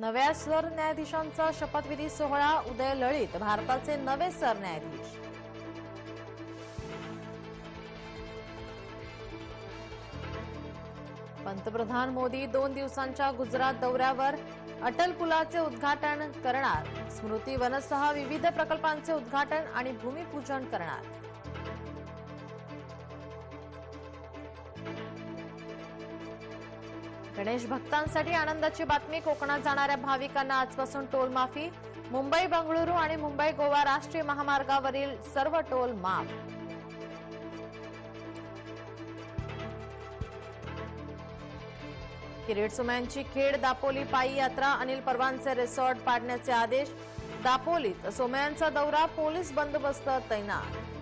नव्या सरन्यायाधीशांचा शपथविधी सोहळा उदय लळित भारताचे नवे सरन्यायाधीश. पंतप्रधान मोदी दोन दिवसांच्या गुजरात दौऱ्यावर अटल पुलाचे उद्घाटन करणार. स्मृती वनसह विविध प्रकल्पांचे उद्घाटन आणि भूमिपूजन करणार. गणेश भक्तांसाठी आनंदाची बातमी. कोकणात जाणाऱ्या भाविकांना आजपासून टोल माफी मुंबई बंगळुरू आणि मुंबई गोवा राष्ट्रीय महामार्गावरील सर्व टोल माफ. किरीट सुम्यांची खेड दापोली पायी यात्रा. अनिल परवांचे रिसॉर्ट पाडण्याचे आदेश. दापोलीत सोमयांचा दौरा. पोलीस बंदोबस्त तैनात.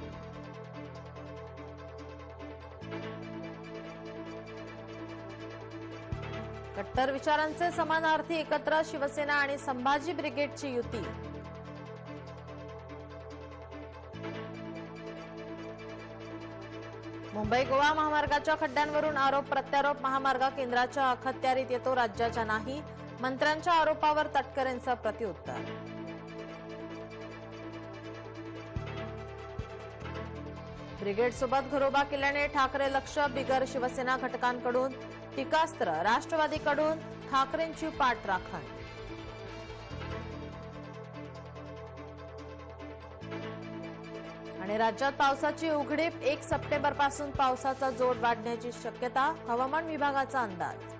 कट्टर विचारांचे समानार्थी एकत्र शिवसेना आणि संभाजी ब्रिगेडची युती. मुंबई गोवा महामार्गाच्या खड्ड्यांवरून आरोप प्रत्यारोप महामार्ग केंद्राच्या अखत्यारीत येतो राज्याच्या नाही. मंत्र्यांच्या आरोपावर तटकरेंचं प्रत्युत्तर. ब्रिगेडसोबत घरोबा केल्याने ठाकरे लक्ष बिगर शिवसेना घटकांकडून. टीकास्त्र राष्ट्रवादीकडून ठाकरेंची पाठ राखण आणि राज्यात पावसाची उघडीप एक सप्टेंबरपासून पावसाचा जोर वाढण्याची शक्यता हवामान विभागाचा अंदाज.